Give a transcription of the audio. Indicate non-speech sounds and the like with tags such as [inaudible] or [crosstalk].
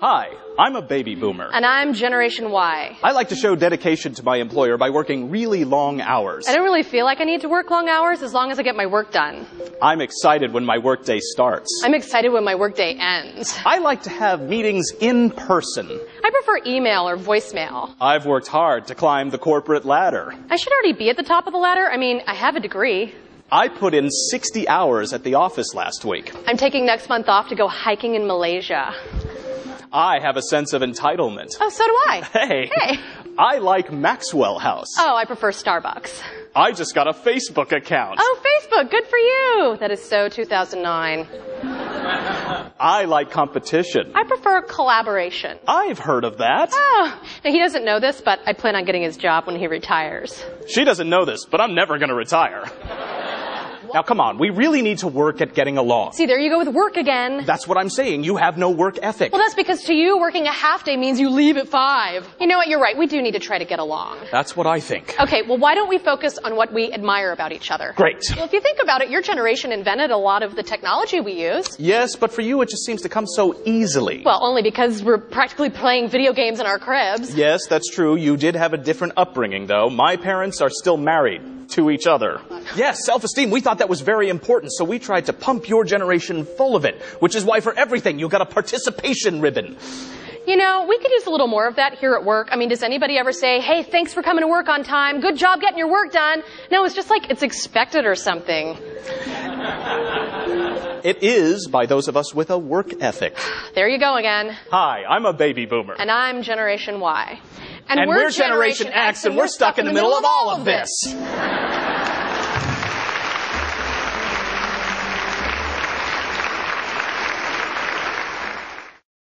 Hi, I'm a baby boomer. And I'm Generation Y. I like to show dedication to my employer by working really long hours. I don't really feel like I need to work long hours as long as I get my work done. I'm excited when my workday starts. I'm excited when my workday ends. I like to have meetings in person. I prefer email or voicemail. I've worked hard to climb the corporate ladder. I should already be at the top of the ladder. I mean, I have a degree. I put in 60 hours at the office last week. I'm taking next month off to go hiking in Malaysia. I have a sense of entitlement. Oh, so do I. [laughs] Hey. Hey. I like Maxwell House. Oh, I prefer Starbucks. I just got a Facebook account. Oh, Facebook. Good for you. That is so 2009. I like competition. I prefer collaboration. I've heard of that. Oh, now he doesn't know this, but I plan on getting his job when he retires. She doesn't know this, but I'm never going to retire. Now, come on, we really need to work at getting along. See, there you go with work again. That's what I'm saying. You have no work ethic. Well, that's because to you, working a half day means you leave at five. You know what? You're right. We do need to try to get along. That's what I think. Okay, well, why don't we focus on what we admire about each other? Great. Well, if you think about it, your generation invented a lot of the technology we use. Yes, but for you, it just seems to come so easily. Well, only because we're practically playing video games in our cribs. Yes, that's true. You did have a different upbringing, though. My parents are still married to each other. Yes, self-esteem. We thought that was very important, so we tried to pump your generation full of it, which is why for everything you got a participation ribbon. You know, we could use a little more of that here at work. I mean, does anybody ever say, hey, thanks for coming to work on time. Good job getting your work done. No, it's just like it's expected or something. It is by those of us with a work ethic. There you go again. Hi, I'm a baby boomer. And I'm Generation Y. And, we're, Generation X, and we're stuck in the middle of all of this.